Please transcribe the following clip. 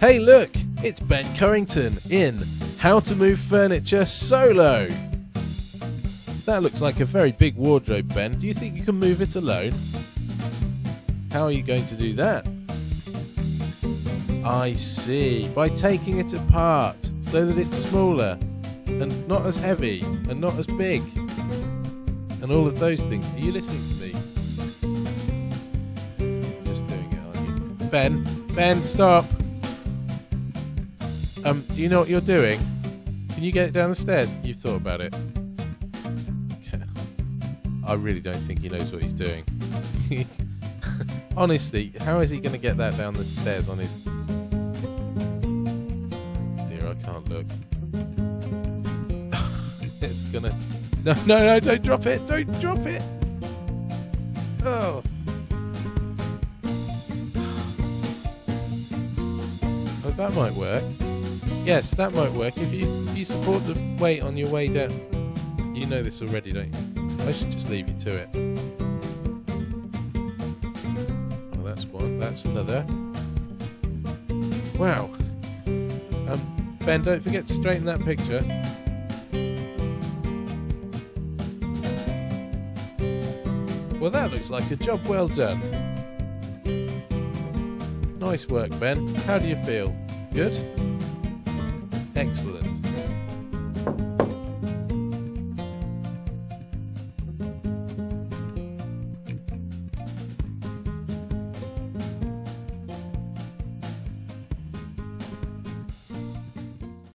Hey, look, it's Ben Currington in How to Move Furniture Solo. That looks like a very big wardrobe, Ben. Do you think you can move it alone? How are you going to do that? I see. By taking it apart so that it's smaller and not as heavy and not as big and all of those things. Are you listening to me? Just doing it, aren't you? Ben, Ben, stop. Um, do you know what you're doing? Can you get it down the stairs? You've thought about it. I really don't think he knows what he's doing. Honestly, how is he going to get that down the stairs on his. Dear, I can't look. it's gonna. No, no, no, don't drop it! Don't drop it! Oh. Oh, that might work. Yes, that might work. If you, if you support the weight on your way down. You know this already, don't you? I should just leave you to it. Oh, that's one. That's another. Wow. Um, Ben, don't forget to straighten that picture. Well, that looks like a job well done. Nice work, Ben. How do you feel? Good? Excellent.